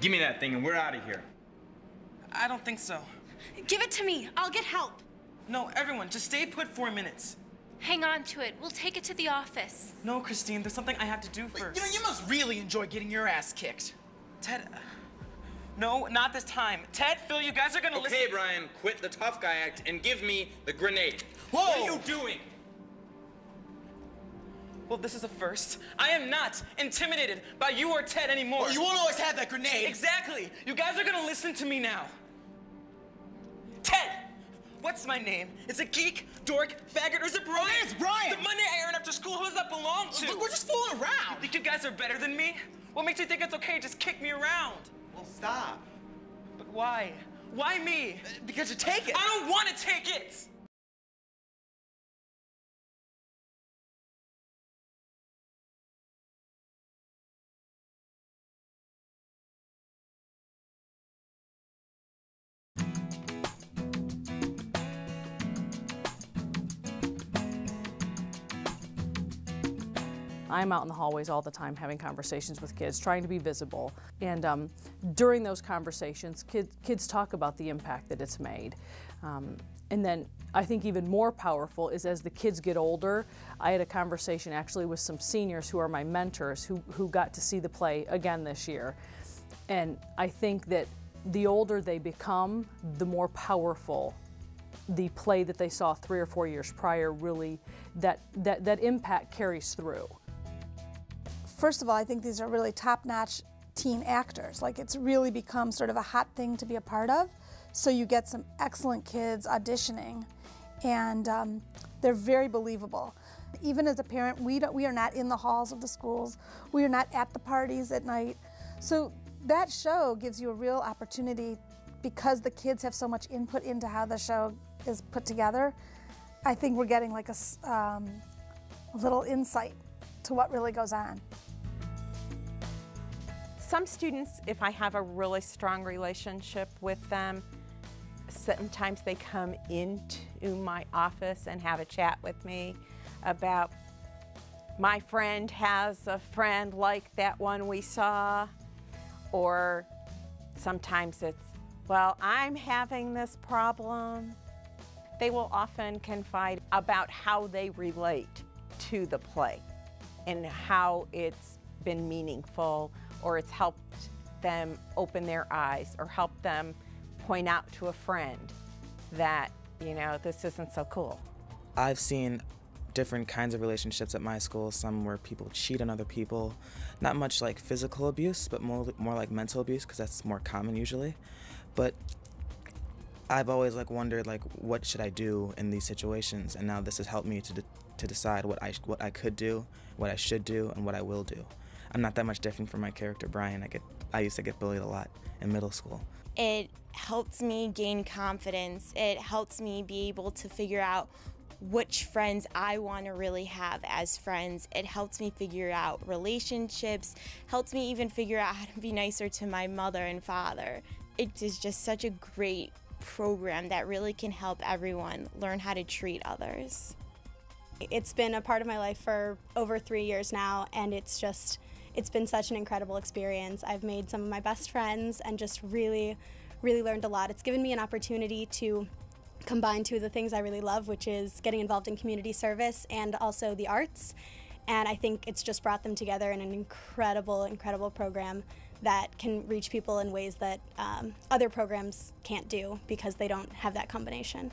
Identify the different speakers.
Speaker 1: Give me that thing and we're out of here.
Speaker 2: I don't think so.
Speaker 3: Give it to me. I'll get help.
Speaker 2: No, everyone, just stay put four minutes.
Speaker 4: Hang on to it. We'll take it to the office.
Speaker 2: No, Christine, there's something I have to do first.
Speaker 5: You know, you must really enjoy getting your ass kicked.
Speaker 2: Ted. uh, No, not this time. Ted, Phil, you guys are gonna
Speaker 1: Okay,
Speaker 2: listen.
Speaker 1: Okay, Brian, quit the tough guy act and give me the grenade.
Speaker 5: Whoa!
Speaker 1: What are you doing?
Speaker 2: Well, this is a first. I am not intimidated by you or Ted anymore.
Speaker 5: Well, you won't always have that grenade.
Speaker 2: Exactly. You guys are gonna listen to me now. Ted! What's my name? Is it geek, dork, faggot, or is it Brian?
Speaker 5: Oh, it's Brian.
Speaker 2: The money I earn after school, who does that belong to?
Speaker 5: Look, we're just fooling around.
Speaker 2: You think you guys are better than me? What makes you think it's okay? Just kick me around.
Speaker 5: Well, stop.
Speaker 2: But why? Why me?
Speaker 5: Because you take it.
Speaker 2: I don't want to take it!
Speaker 6: I'm out in the hallways all the time having conversations with kids, trying to be visible. And um, during those conversations, kids, kids talk about the impact that it's made. Um, and then I think even more powerful is as the kids get older. I had a conversation actually with some seniors who are my mentors who, who got to see the play again this year. And I think that the older they become, the more powerful the play that they saw three or four years prior really, that, that, that impact carries through.
Speaker 7: First of all, I think these are really top-notch teen actors. Like it's really become sort of a hot thing to be a part of. So you get some excellent kids auditioning, and um, they're very believable. Even as a parent, we we are not in the halls of the schools. We are not at the parties at night. So that show gives you a real opportunity because the kids have so much input into how the show is put together. I think we're getting like a, um, a little insight to what really goes on.
Speaker 8: Some students, if I have a really strong relationship with them, sometimes they come into my office and have a chat with me about my friend has a friend like that one we saw, or sometimes it's, well, I'm having this problem. They will often confide about how they relate to the play and how it's been meaningful or it's helped them open their eyes or helped them point out to a friend that, you know, this isn't so cool.
Speaker 9: I've seen different kinds of relationships at my school. Some where people cheat on other people, not much like physical abuse, but more more like mental abuse because that's more common usually. But I've always like wondered like what should I do in these situations, and now this has helped me to de- to decide what I what I could do, what I should do, and what I will do. I'm not that much different from my character Brian. I get I used to get bullied a lot in middle school.
Speaker 10: It helps me gain confidence. It helps me be able to figure out which friends I want to really have as friends. It helps me figure out relationships, helps me even figure out how to be nicer to my mother and father. It is just such a great program that really can help everyone learn how to treat others.
Speaker 11: It's been a part of my life for over three years now, and it's just, it's been such an incredible experience. I've made some of my best friends and just really, really learned a lot. It's given me an opportunity to combine two of the things I really love, which is getting involved in community service and also the arts. And I think it's just brought them together in an incredible, incredible program that can reach people in ways that um, other programs can't do because they don't have that combination.